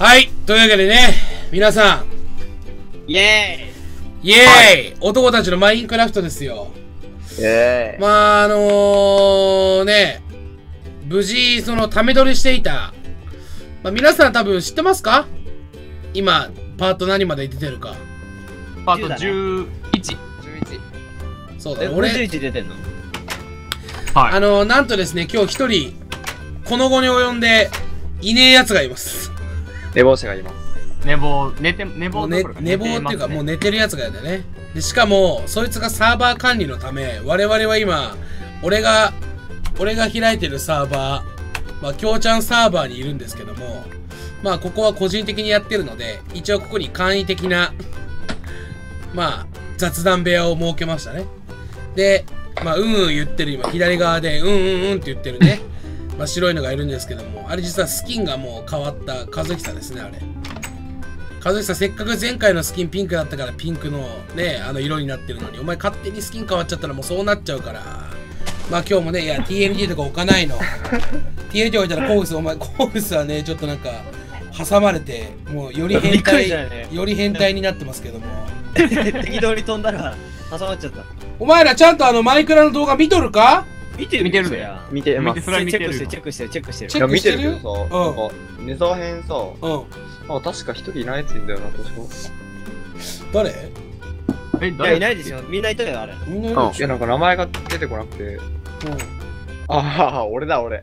はい。というわけでね、皆さん、イエイエーイ、男たちのマインクラフトですよ。ええまあ、あのー、ね、無事、その、ため撮りしていた、まあ、皆さん多分知ってますか？今、パート何まで出てるか。パート10 11。11ーイそうだね。俺、11出てんの？はい。あのー、なんとですね、今日一人、この後に及んで、いねえ奴がいます。寝坊者がいます寝坊、寝て、寝もうね坊どころか寝坊っていうか、もう寝てるやつがいるんだよね。で、しかも、そいつがサーバー管理のため、我々は今、俺が、俺が開いてるサーバー、まあ、きょうちゃんサーバーにいるんですけども、まあ、ここは個人的にやってるので、一応ここに簡易的な、まあ、雑談部屋を設けましたね。で、まあ、うんうん言ってる今、左側で、うんうんうんって言ってるね、まあ、白いのがいるんですけども、あれ実はスキンがもう変わった和久ですね、あれ。和久せっかく前回のスキンピンクだったからピンクのね、あの色になってるのに、お前勝手にスキン変わっちゃったらもうそうなっちゃうから。まあ今日もね、いや、TNT とか置かないの。TNT 置いたらコーフス、お前コーフスはね、ちょっとなんか、挟まれて、もうより変態、より変態になってますけども。適当に飛んだら挟まっちゃったお前らちゃんとあのマイクラの動画見とるか？見てる見てるでそりゃ見てます見てそれは見てるチェックしてチェックしてチェックしてるチェいや見てるックしてるけどさ、うんなんか、ネザー編さ、うん。あ、確か一人いないやついんだよな、確か。誰？え、いや誰？いないですよみんないたよあれみんないいや、なんか名前が出てこなくて。うんああ、俺だ、俺。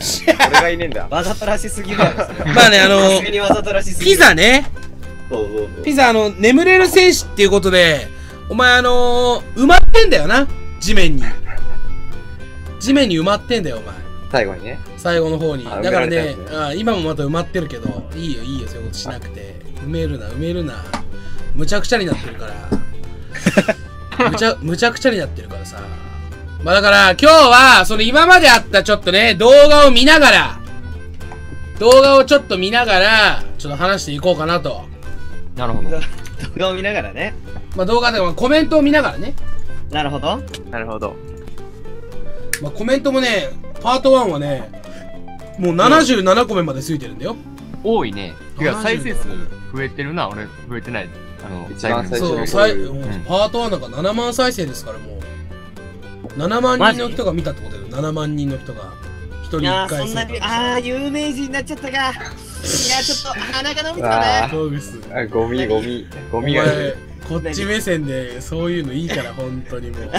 俺がいねえんだ。わざとらしすぎる まあね、あのピザね。そうそうそう。ピザ、あの、眠れる戦士っていうことで、お前あのー、埋まってんだよな。地面に。地面に埋まってんだよ、お前。最後にね。最後の方に。あだからねたやつあ今もまた埋まってるけど、いいよ、いいよ、そういうことしなくて。埋めるな、埋めるな。むちゃくちゃになってるから。むちゃ、むちゃくちゃになってるからさ。まあだから、今日は、その今まであったちょっとね、動画を見ながら、動画をちょっと見ながら、ちょっと話していこうかなと。なるほど。動画を見ながらねまあ動画でもコメントを見ながらね。なるほどなるほど。まあ、コメントもね、パート1はね、もう77個目までついてるんだよ。多いね。てか、70再生数増えてるな。俺、増えてない。あの、一番最初そう、のさいこうんパート1なんか7万再生ですから、もう。7万人の人が見たってことだよ。7万人の人が。1人1いやーそ回んなにああ有名人になっちゃったかいやちょっと鼻が伸びたあねそうです。あ、ゴミ、ゴミ。ゴおミがこっち目線でそういうのいいから、本当にもう。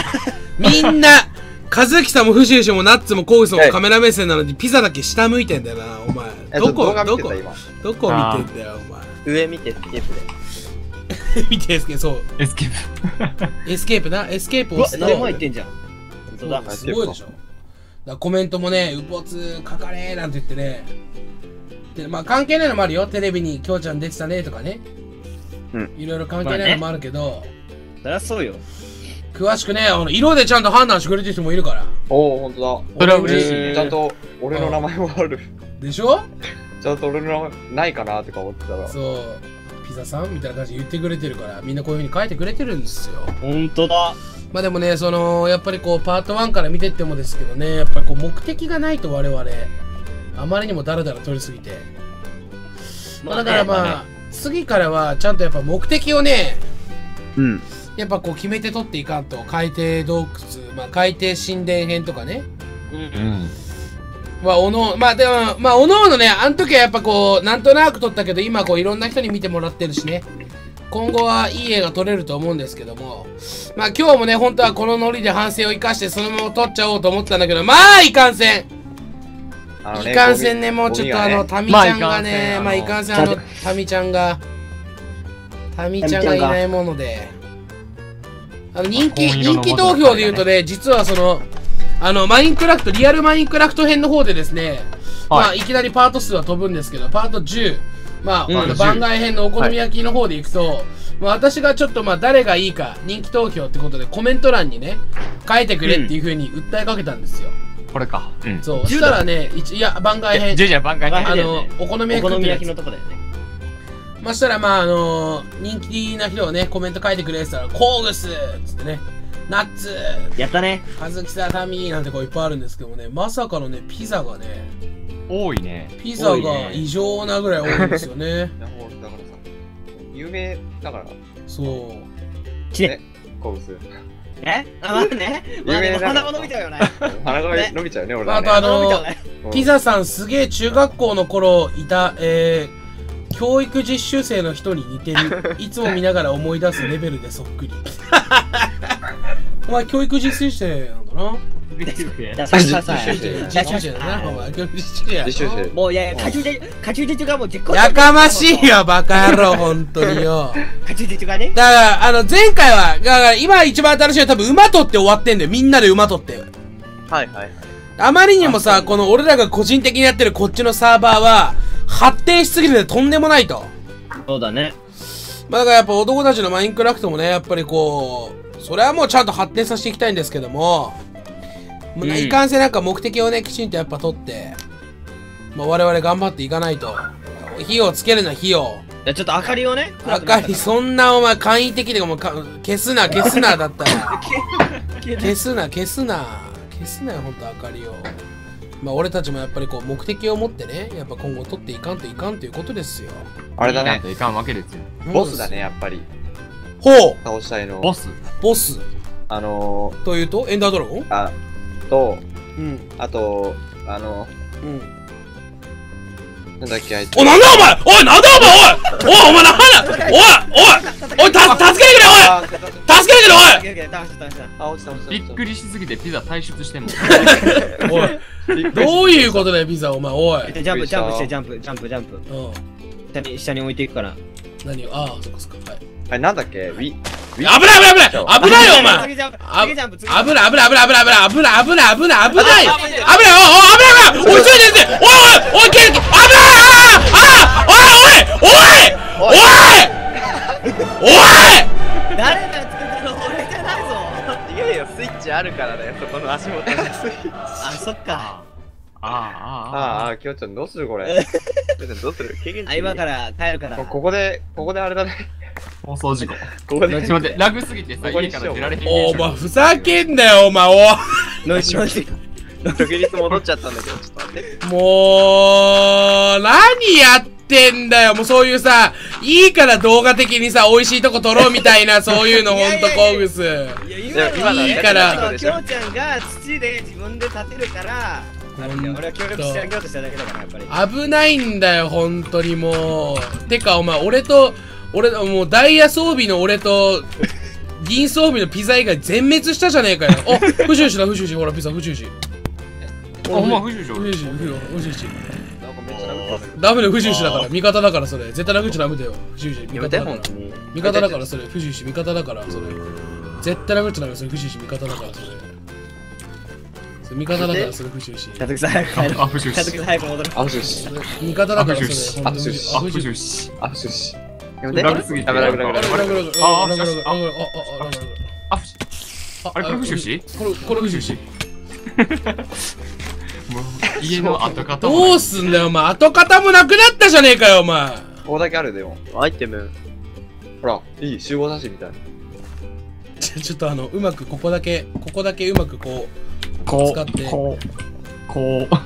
みんな、和樹さんもフシフシもナッツもコウスもはいカメラ目線なのにピザだけ下向いてんだよな、お前。えどこ？どこ？どこ見てんだよ、お前。上見てスケープで 見てエスケープ、そう。エスケープ。エスケープな、エスケープを押すってんじゃん本当だそうすごいでしょ。だコメントもね、うぽつ書かれーなんて言ってね。で、まあ関係ないのもあるよ。テレビにきょうちゃん出てたねとかね。うん。いろいろ関係ないのもあるけど、そりゃそうよ詳しくね、あの色でちゃんと判断してくれてる人もいるから。おお、ほんとそれは嬉しい。ちゃんと俺の名前もある。でしょ？ちゃんと俺の名前ないかなとか思ってたら。そう。ピザさんみたいな感じで言ってくれてるから、みんなこういう風に書いてくれてるんですよ。本当だまあでもね、その、やっぱりこう、パート1から見てってもですけどね、やっぱりこう、目的がないと我々、あまりにもダラダラ取りすぎて。まあだからまあ、次からはちゃんとやっぱ目的をね、うん。やっぱこう決めて取っていかんと、海底洞窟、まあ海底神殿編とかね、うん。うん。はおの、まあでも、まあおのおのね、あの時はやっぱこう、なんとなく撮ったけど、今こういろんな人に見てもらってるしね、今後はいい絵が撮れると思うんですけども、まあ今日もね、本当はこのノリで反省を生かしてそのまま撮っちゃおうと思ったんだけど、まあいかんせん。ねいかんせんね、もうちょっとあの、ゴタミちゃんがね、ままああいかんせん、あの、タミちゃんが、タミちゃんがいないもので、あの、人気、人気投票で言うとね、実はその、あの、マインクラフト、リアルマインクラフト編の方でですね、まあ、はいきなりパート数は飛ぶんですけど、パート10、まあ、うんあの10番外編のお好み焼きの方でいくと、まあ、私がちょっとまあ誰がいいか人気投票ってことでコメント欄にね書いてくれっていう風に訴えかけたんですよ、これか。うん。そう。そしたらね一いや番外編。番外編。あのお好み焼きのとこだよねまあしたらまああの人気な人をねコメント書いてくれてたら「コーグス!」っつってね「ナッツ!」やったね「カズキサタミ」なんてこういっぱいあるんですけどもねまさかのねピザがね多いね。ピザが異常なぐらい多いんですよね。だからさ、有名だから、そう。きれ好物。えあ、まあね。まあね、有名だ鼻も伸びちゃうよね。鼻が伸びちゃうよね、俺らね。あとあの鼻伸びちゃうね。うんピザさんすげえ中学校の頃いた、えー、教育実習生の人に似てる。いつも見ながら思い出すレベルでそっくり。お前教育実習生なんだな。じゃあさささ実習生、実習生だな。お前教育実習生やな実習生。もういやいや、カチュジカチュがもう実行やかましいよ、バカ野郎、ほんとによ。カチュジチュがね。だから、あの、前回は、だから今一番新しいのは多分馬取って終わってんだよ。みんなで馬取って。はいはい。あまりにもさ、この俺らが個人的にやってるこっちのサーバーは、発展しすぎててとんでもないと。そうだね。まあだからやっぱ男たちのマインクラフトもね、やっぱりこう、それはもうちゃんと発展させていきたいんですけども、もううんいかんせんなんか目的をね、きちんとやっぱ取って、まあ我々頑張っていかないと。火をつけるな、火を。じゃあちょっと明かりをね。明かり、そんなお前簡易的でもうか消すな、消すな、だったら。消すな、消すな。消すなよ、ほんと明かりを。まあ俺たちもやっぱりこう目的を持ってね、やっぱ今後取っていかんといかんということですよ。あれだね。ないといかんわけですよ。ボスだね、やっぱり。ほう倒したいの。ボス。ボスあのというとエンダードラゴン？ー、あ、と、うん。あと、あの、うん。なんだっけ、あいつ。お、なんだお前？おい、なんだお前？おいおい、お前なんだ？おいおいおい、た、助けてくれあ、おい助けてくれおい。びっくりしすぎてピザ退出しても。おい、どういうことだよ、ピザ、お前、おい。ジャンプジャンプしてジャンプジャンプジャンプ。うん。下に下に置いていくから。何を、ああ、そっかそっか。はい。あれ、なんだっけ？ウィ、危ない危ない危ない！危ないよ、お前！危ない危ない危ない危ない危ない危ない危ない危ない！危ない危ない。危ないあおいおい危ない危ないおいちょいちょいちょいおいおいおいけ危ないいおいおいおいおいチあるからだよ、そこの足元のスイッチ。あそっかああ、ああ、ああ、きょうちゃんどうするこれ。きょうちゃんどうする経験あ今から帰るからこここで、ここであれだね。放送事故。ちここで。ょっと待って、ラグすぎてさ、ここに家から出られへん。お前ふざけんなよお前おいノイズノイズ時率戻っちゃったんだけど、ちょっと待って。もう、何やってんだよ。もうそういうさ、いいから動画的にさ、美味しいとこ撮ろうみたいな、そういうのほんとコーグス。いや今のいいからきょうちゃんが土で自分で建てるから俺は協力してあげようとしただけだからやっぱり危ないんだよ、本当にもう。てか、お前、俺と、俺、もうダイヤ装備の俺と、銀装備のピザ以外全滅したじゃねえかよ。あ、不終止だ、不終止。ほら、ピザ不終止。あ、ほんま、不終止不終止、不終止。なんかめっちゃ殴ってる。ダメだよ、不終止だから。味方だから、それ。絶対殴っちゃダメだよ。不終止。味方だから。味方だから、それ。不終止、味方だから、それ。絶対殴っちゃダメそれ。不終止、味方だから、それ。味方だから、それ、不終止。佐々木さん早く帰ろうあ不祥事佐々木さん早く戻る。味方だから、それ。あ不不終止あ、不不終。やめて。ラグて。ダメダメダメダメあれ、これ、これ、あああれ、これ、ああれ、あ、あ、あ、あ、不終あ、あれこれ不終止これ、これ不終止。もう家の跡形もどうすんだよ、お前。跡形もなくなったじゃねえかよ、お前。ここだけあるでも。アイテム。ほら、いい、集合写真みたいな。ち ょちょっとあの、うまく、ここだけ、ここだけうまくここ使ってう、こう、こう。う、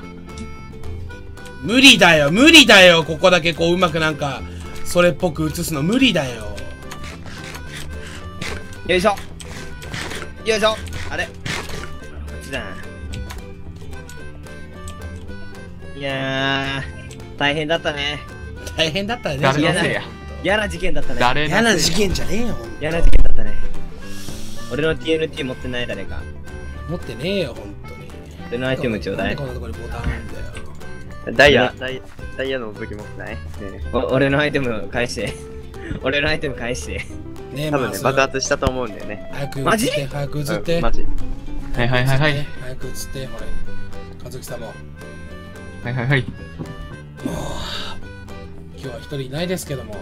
無理だよ、無理だよ、ここだけこう、うまくなんか、それっぽく映すの無理だよ。よいしょよいしょあれこっちだいやー大変だったね大変だったね。誰のせいや？嫌な事件だったね誰嫌な事件じゃねえよ、嫌な事件だったね俺の TNT 持ってない誰か持ってねえよ、ほんとに。俺のアイテムちょうだいなんでこんなとこにボタンあんだよ。ダイヤ、ダイダイヤの武器持ってない？ねお俺のアイテム返して俺のアイテム返してねえ、多分ね、爆発したと思うんだよね。早く映マジ？って、早く映って。うんマジ。はいはいはいはい。早く映って、ほれ。和樹さんも。はいはいはい。今日は一人いないですけども。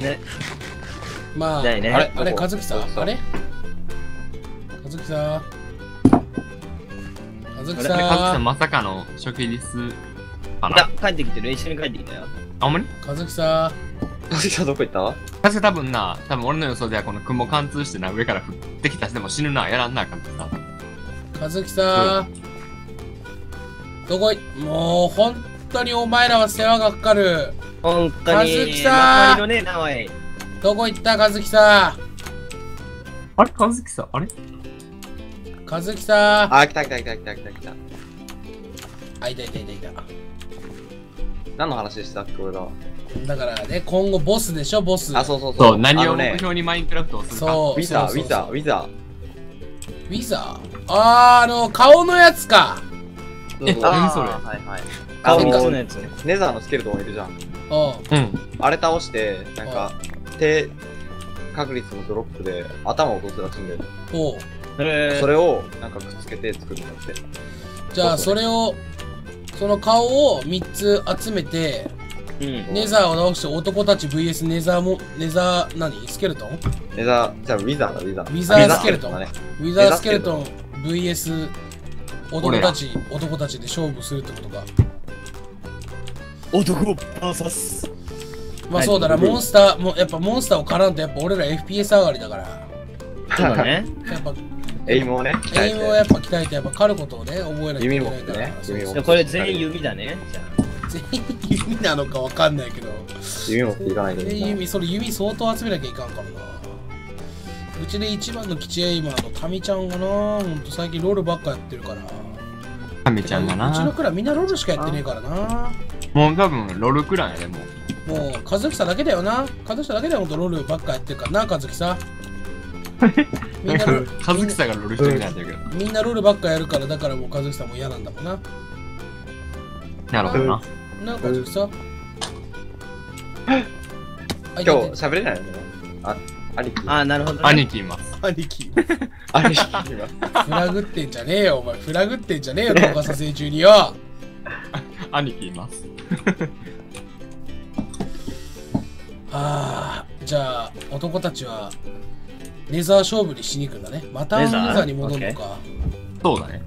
ね。まあ、ね。あれ、あれ、和樹さん？あれ？和樹さん？和樹カズキささんんまさかの初期リスかな？帰ってきてる。一緒に帰ってきたよ。あ、ほんまに？和樹さマジさんどこ行った？カズキ多分な、多分俺の予想ではこの雲貫通してな、上から降ってきたしでも死ぬな、やらんなあかんってさ。ん和樹さんどこい、もう本当にお前らは世話がかかる。本当に。和樹さん。どこ行った和樹さあれ？和樹さん？あれ？ん。和樹さん。あ、来た来た来た来た来た来た。あ、いたいたいたいた。何の話したっけ、俺ら。だからね、今後ボスでしょ、ボス。あ、そうそうそう、何を目標にマインクラフトをするか。そう。ウィザー、ウィザー、ウィザウィザー？あー、あの、顔のやつか。えー。何それ？はいはい。顔あののやつね。ネザーのスケルトンいるじゃん。ううん。あれ倒して、なんか、低確率のドロップで頭を落とすらしいんだよ。ん。おう。へそれを、なんかくっつけて作るんだって。じゃあ、それを、その顔を3つ集めて、うん。ネザーを直して男たち VS ネザーも、ネザー何？スケルトン？ネザー、じゃあウィザーだ、ウィザー。ウィザースケルトン。ウィザースケルトン VS 男たち、男たちで勝負するってことか。男バーサス。まあそうだな、モンスター、もうやっぱモンスターを絡んとやっぱ俺ら FPS 上がりだから、そうだね。やっぱ エイムをね、鍛エイムをやえ。っぱ鍛えて、やっぱ狩ることをね、覚えなきゃいけないから。ねそうこれ全員弓だね。じゃ全員弓なのかわかんないけど。弓持っていかないと全員弓、それ弓相当集めなきゃいかんからな。うちで一番のキチエイマーのタミちゃんがな、ほんと最近ロールばっかやってるから。タミちゃんがうちのな。クラみんなロールしかやってねえからな。もう多分、ロルクランやで、もう。もう、和樹さんだけだよな。和樹さんだけでほんとロールばっかやってるからな、和樹さん。みんなロール、和樹さんがロル一人になってるけど。みんなロールばっかやるから、だからもう和樹さんも嫌なんだもんな。なるほどな。な、和樹さん？あ今日喋れないの？あ、兄貴。あ。なるほどね。兄貴います。兄貴。兄貴今。フラグってんじゃねえよ、お前。フラグってんじゃねえよ、動画撮影中によ。兄貴います。ああ、じゃあ、男たちは、ネザー勝負にしに行くんだね。またネザーーに戻るのか。そうだね。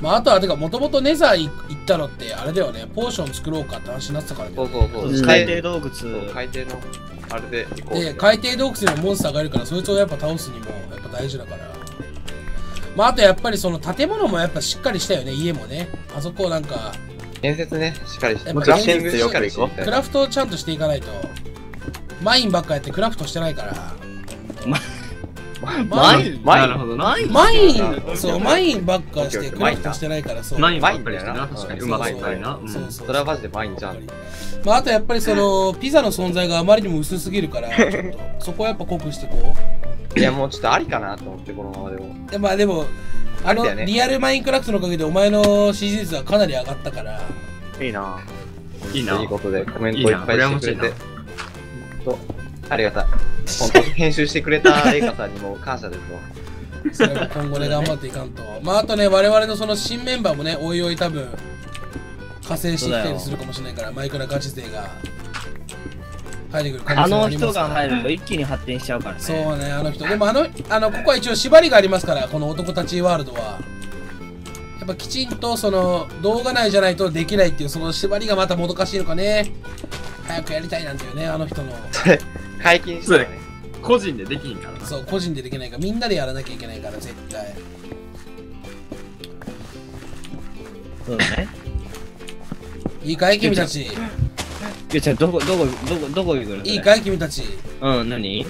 まあ、あとは、てか、もともとネザー行ったのって、あれだよね、ポーション作ろうかって話になってたからね。そうそうそう。うん海底洞窟。海底の、あれで行こう。で、海底洞窟にもモンスターがいるから、そいつをやっぱ倒すにも、やっぱ大事だから。まあ、あとやっぱりその建物もやっぱしっかりしたよね、家もね。あそこなんか、建設ね、しっかりして。クラフティング建設しっかり行こう。クラフトをちゃんとしていかないと、マインばっかやってクラフトしてないから。マインマインなるほどな。マインマイうんン、そう、マインばっかしてクラフトしてないから、そう。マインば。っかりしてな。確かに。ううんまくいな。うんそうそうそれはマジでマインじゃん。まあ、あとやっぱりその、ピザの存在があまりにも薄すぎるから、そこはやっぱ濃くしてこいや、もうちょっとありかなと思って、このままでも。まあでも、あの、リアルマインクラフトのおかげでお前の支持率はかなり上がったから、いいな。いいな。ということで、コメントいっぱいしてくれて。と、ありがたい。本当編集してくれたエイカさんにも感謝ですわ。それも今後ね、頑張っていかんと。まああとね、我々のその新メンバーもね、おいおい多分、加勢してきたりするかもしれないから、マイクラガチ勢が入ってくる可能あ性もあの人りますからが入ると一気に発展しちゃうからね。そうね、あの人。でもあの、あの、ここは一応縛りがありますから、この男たちワールドは。やっぱきちんとその動画内じゃないとできないっていうその縛りがまたもどかしいのかね。早くやりたいなんていうね、あの人の。それ、解禁したらね。個人でできんからな。そう、個人でできないから、みんなでやらなきゃいけないから、絶対。そうだね。いいかい君たち。いや、じゃあどこ、どこ、どこ、どこ行くの？いいかい君たち。うん、何？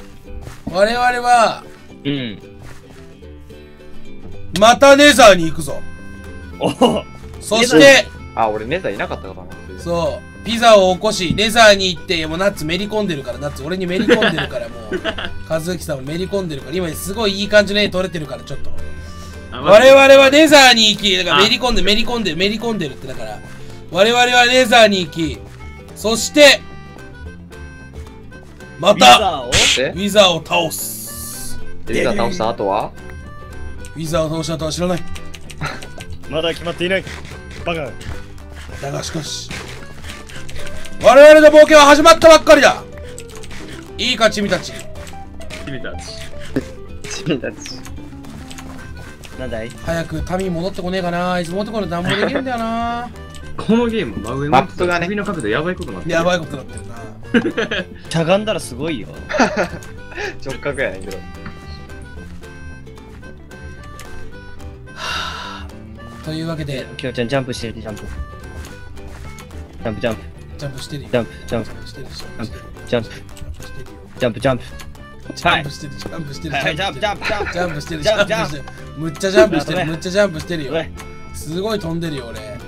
我々は、うん。またネザーに行くぞ。おおそして、あ、俺ネザいなかったかな。そう、ピザを起こし、ネザーに行って、もうナッツめり込んでるから、ナッツ俺にめり込んでるから、もう、和之さんもめり込んでるから、今すごいいい感じの絵撮れてるから、ちょっと。あ我々はネザーに行き、だからめり込んで、めり込んでる、めり込んでるって、だから、我々はネザーに行き、そして、まビた、ウ、ィザーを倒す。ネザ倒した後は？ウィザーを倒したとは知らない。まだ決まっていない。バカ。だがしかし、我々の冒険は始まったばっかりだいいか、チミたち。君たち。君たち。なんだい？早く民戻ってこねえかなあいつ戻ってこないと何もできるんだよな このゲーム、真上マップがね首の角度やばいことになってる。やばいことになってるな しゃがんだらすごいよ。直角やねんけど。というわけできょうちゃんジャンプしてジャンプ。ジャンプジャンプ。ジャンプジャンプジャンプジャンプしてるジャンプしてるジャンプジャンプジャンプジャンプ。ジャンプしてるジャンプしてる。はい、ジャンプジャンプジャンプ。ジャンプしてるジャンプジャンプしてる。むっちゃジャンプしてるジャンプむっちゃジャンプしてるよ。すごい飛んでるよ俺。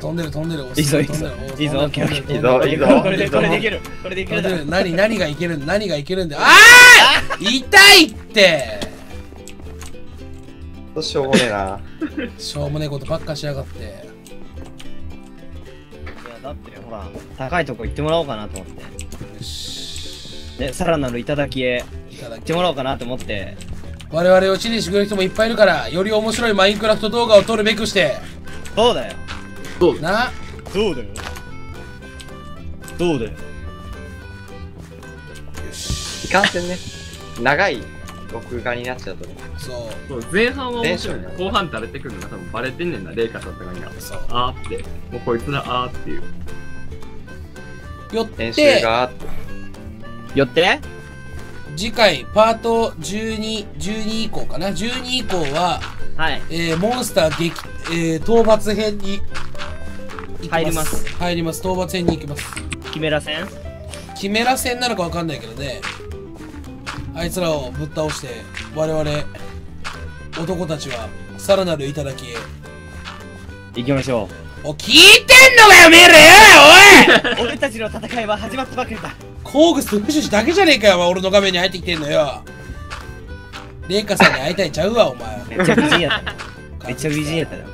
飛んでる飛んでる。いいぞいいぞ。いいぞいいぞいいぞこれでこれでいける。これでいける。何何がいける。ん何がいけるんだあ痛いってとしょうもねえな。しょうもねえことばっかしやがっていやだってほら高いとこ行ってもらおうかなと思って。よしね、さらなる頂へいただき行ってもらおうかなと思って。我々を支持してくれる人もいっぱいいるからより面白いマインクラフト動画を撮るべくしてそうだよ。な？そうだよ。そうだよ。よしいかんせんね。長い録画になっちゃうとね。そうそう前半は面白い練習後半垂れてくるのが多分バレてんねんな、レイカさんとかには。そうあーって。もうこいつらあーっていう。よっ練習てがあって。よって次回パート12、12以降かな ?12 以降は、はい。えー、モンスター撃、えー、討伐編に入ります入ります。討伐編に行きます。キメラ戦キメラ戦なのかわかんないけどね。あいつらをぶっ倒して、我々、男たちは、さらなる頂へ。行きましょお、聞いてんのかよ、メールよ、おいう。俺たちの戦いは始まったばかりだ。コーグスとフシュシだけじゃねえかよ、俺の画面に入ってきてんのよ。レイカさんに会いたいんちゃうわ、お前。めっちゃ美人やったな。めっちゃ美人やったな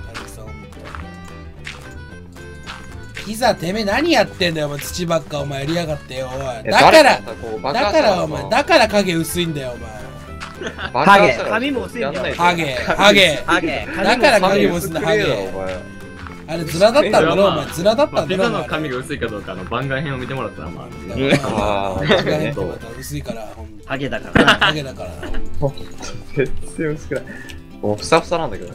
ピザてめえ何やってんだよお前土ばっかお前やりやがってよおい。えだからだからお前だから影薄いんだよお前。ハゲ。髪も薄いんだよハゲ。ハゲ。ハゲ。だから髪影も薄いんだハゲ。あれズラだったんだろおまあ。前。ズラだったんだろお前。の髪が薄いかどうかの番外編を見てもらったら、まあ、だからあー間違えんとまた薄いからハゲだからな。ハゲだから。な全然薄くない。もうふさふさなんだけど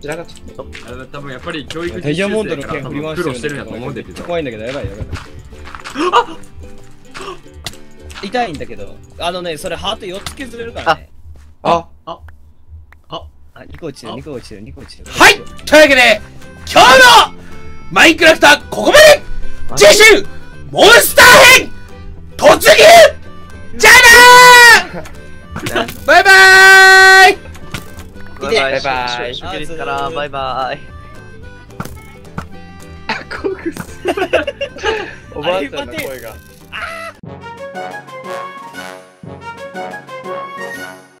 散らかっちゃっあれ多分やっぱり教育ダイヤモンドの実習生剣振り回してるから多分苦労してるんやと思うんだけど。怖いんだけど、やばいやばい。痛いんだけど、あのね、それハート4つ削れるからね。たああ、2個落ちる、2個落ちる、2個落ちる。はい！というわけで今日のマインクラフトはここまで！次週モンスター編！突撃！じゃあな ー。バイバーイバイバイ。バイ初期ですからバイバイ。コークスおばあちゃんの声が